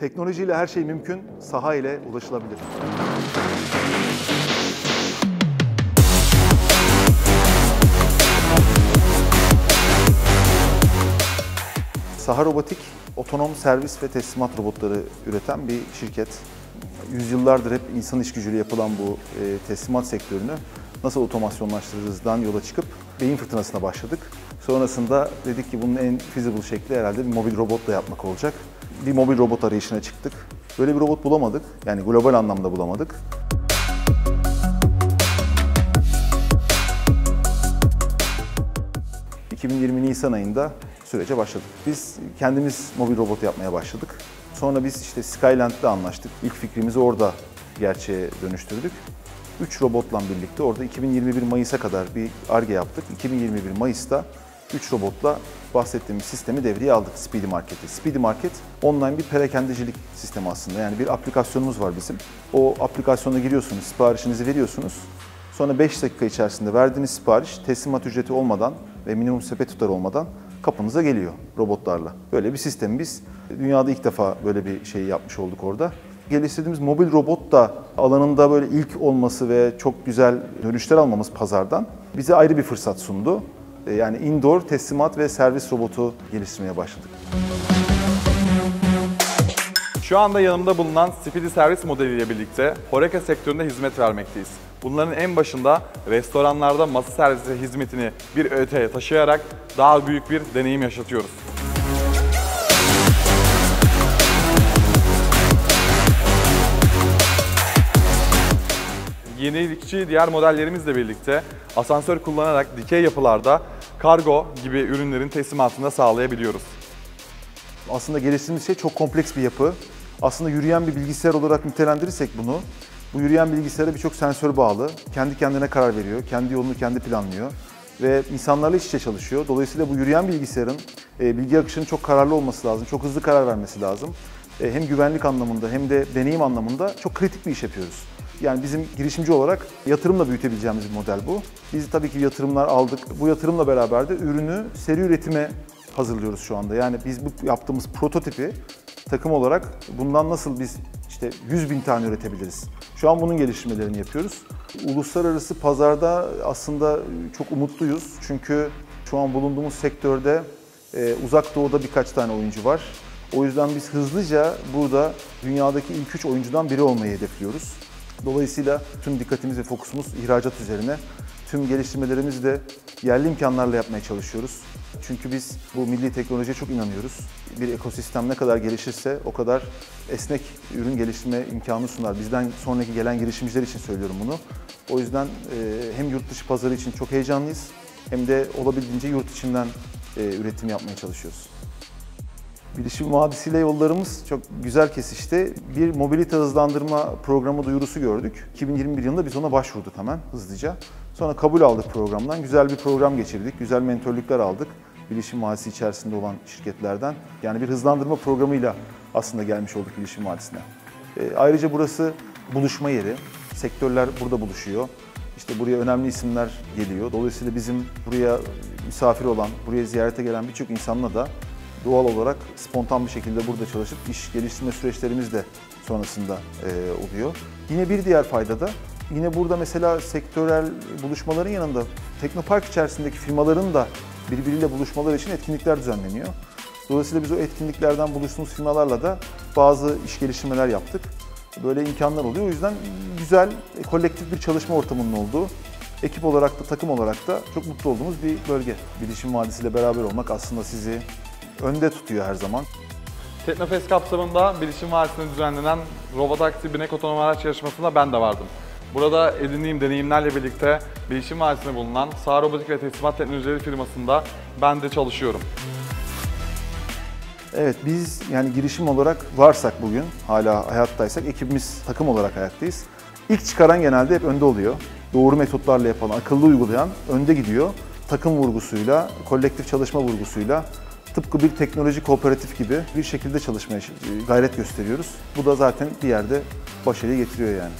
Teknolojiyle her şey mümkün, saha ile ulaşılabilir. Saha Robotik, otonom servis ve teslimat robotları üreten bir şirket. Yüzyıllardır hep insan iş gücüyle yapılan bu e, teslimat sektörünü nasıl otomasyonlaştırırızdan yola çıkıp beyin fırtınasına başladık. Sonrasında dedik ki bunun en feasible şekli herhalde bir mobil robotla yapmak olacak. Bir mobil robot arayışına çıktık. Böyle bir robot bulamadık. Yani global anlamda bulamadık. ...2020 Nisan ayında sürece başladık. Biz kendimiz mobil robot yapmaya başladık. Sonra biz işte Skyland'le anlaştık. İlk fikrimizi orada gerçeğe dönüştürdük. 3 robotla birlikte orada 2021 Mayıs'a kadar bir ARGE yaptık. 2021 Mayıs'ta 3 robotla bahsettiğimiz sistemi devreye aldık Speedy Market'i. Speedy Market online bir perakendicilik sistemi aslında. Yani bir aplikasyonumuz var bizim. O aplikasyona giriyorsunuz, siparişinizi veriyorsunuz. Sonra 5 dakika içerisinde verdiğiniz sipariş teslimat ücreti olmadan ve minimum sepet tutarı olmadan kapınıza geliyor robotlarla. Böyle bir sistemi biz dünyada ilk defa böyle bir şey yapmış olduk orada. Geliştirdiğimiz mobil robot da alanında böyle ilk olması ve çok güzel dönüşler almamız pazardan bize ayrı bir fırsat sundu. E, Yani indoor teslimat ve servis robotu geliştirmeye başladık. Şu anda yanımda bulunan Speedy Servis modeliyle birlikte Horeca sektöründe hizmet vermekteyiz. Bunların en başında restoranlarda masa servisi hizmetini bir öteye taşıyarak daha büyük bir deneyim yaşatıyoruz. Yenilikçi diğer modellerimizle birlikte asansör kullanarak dikey yapılarda kargo gibi ürünlerin teslimatını sağlayabiliyoruz. Aslında geliştirdiğimiz şey çok kompleks bir yapı. Aslında yürüyen bir bilgisayar olarak nitelendirirsek bunu, bu yürüyen bilgisayara birçok sensör bağlı. Kendi kendine karar veriyor, kendi yolunu kendi planlıyor ve insanlarla iç içe çalışıyor. Dolayısıyla bu yürüyen bilgisayarın e, bilgi akışının çok kararlı olması lazım, çok hızlı karar vermesi lazım. E, hem güvenlik anlamında hem de deneyim anlamında çok kritik bir iş yapıyoruz. Yani bizim girişimci olarak yatırımla büyütebileceğimiz bir model bu. Biz tabii ki yatırımlar aldık. Bu yatırımla beraber de ürünü seri üretime hazırlıyoruz şu anda. Yani biz bu yaptığımız prototipi takım olarak bundan nasıl biz işte 100 bin tane üretebiliriz? Şu an bunun geliştirmelerini yapıyoruz. Uluslararası pazarda aslında çok umutluyuz. Çünkü şu an bulunduğumuz sektörde e, uzak doğuda birkaç tane oyuncu var. O yüzden biz hızlıca burada dünyadaki ilk üç oyuncudan biri olmayı hedefliyoruz. Dolayısıyla tüm dikkatimiz ve fokusumuz ihracat üzerine. Tüm geliştirmelerimizi de yerli imkanlarla yapmaya çalışıyoruz. Çünkü biz bu milli teknolojiye çok inanıyoruz. Bir ekosistem ne kadar gelişirse o kadar esnek ürün geliştirme imkanı sunar. Bizden sonraki gelen girişimciler için söylüyorum bunu. O yüzden e, hem yurt dışı pazarı için çok heyecanlıyız hem de olabildiğince yurt içinden e, üretim yapmaya çalışıyoruz. Bilişim Vadisi'yle yollarımız çok güzel kesişti. Bir mobilite hızlandırma programı duyurusu gördük. 2021 yılında biz ona başvurduk hemen hızlıca. Sonra kabul aldık programdan. Güzel bir program geçirdik. Güzel mentörlükler aldık. Bilişim Vadisi içerisinde olan şirketlerden. Yani bir hızlandırma programıyla aslında gelmiş olduk Bilişim Vadisi'ne. E, ayrıca burası buluşma yeri. Sektörler burada buluşuyor. İşte buraya önemli isimler geliyor. Dolayısıyla bizim buraya misafir olan, buraya ziyarete gelen birçok insanla da doğal olarak spontan bir şekilde burada çalışıp iş geliştirme süreçlerimiz de sonrasında e, oluyor. Yine bir diğer fayda da yine burada mesela sektörel buluşmaların yanında Teknopark içerisindeki firmaların da birbiriyle buluşmaları için etkinlikler düzenleniyor. Dolayısıyla biz o etkinliklerden buluştuğumuz firmalarla da bazı iş geliştirmeler yaptık. Böyle imkanlar oluyor. O yüzden güzel, e, kolektif bir çalışma ortamının olduğu, ekip olarak da takım olarak da çok mutlu olduğumuz bir bölge. Bilişim Vadisi ile beraber olmak aslında sizi önde tutuyor her zaman. Teknofest kapsamında Bilişim Vadisi'nde düzenlenen Robotaksi Binek Otonom Araç yarışmasında ben de vardım. Burada edindiğim deneyimlerle birlikte Bilişim Vadisi'nde bulunan Sağ Robotik ve Teslimat Teknolojileri firmasında ben de çalışıyorum. Evet biz yani girişim olarak varsak bugün hala hayattaysak ekibimiz takım olarak ayaktayız. İlk çıkaran genelde hep önde oluyor. Doğru metotlarla yapılan, akıllı uygulayan önde gidiyor. Takım vurgusuyla, kolektif çalışma vurgusuyla tıpkı bir teknoloji kooperatif gibi bir şekilde çalışmaya gayret gösteriyoruz. Bu da zaten bir yerde başarıyı getiriyor yani.